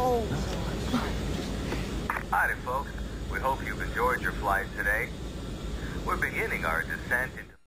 Oh. Howdy, folks. We hope you've enjoyed your flight today. We're beginning our descent into